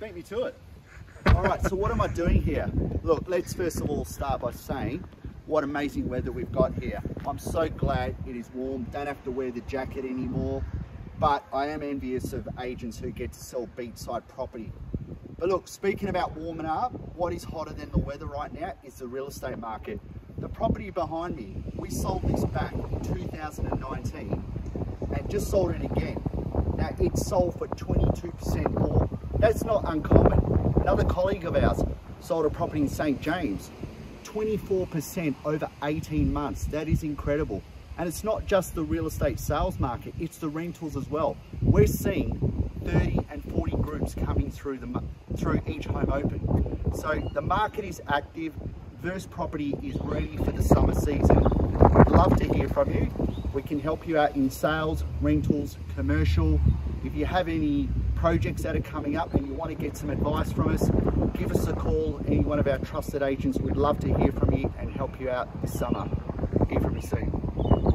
beat me to it. All right, so what am I doing here? Look, let's first of all start by saying what amazing weather we've got here. I'm so glad it is warm, don't have to wear the jacket anymore, but I am envious of agents who get to sell beachside property. But look, speaking about warming up, what is hotter than the weather right now is the real estate market. The property behind me, we sold this back in 2019 and just sold it again. Now it sold for 22% more. That's not uncommon. Another colleague of ours sold a property in St. James, 24% over 18 months. That is incredible. And it's not just the real estate sales market, it's the rentals as well. We're seeing 30 and 40 groups coming through the through each home open. So the market is active, Verse Property is ready for the summer season. Love to hear from you. We can help you out in sales, rentals, commercial. If you have any projects that are coming up and you want to get some advice from us, give us a call. Any one of our trusted agents would love to hear from you and help you out this summer. Hear from you soon.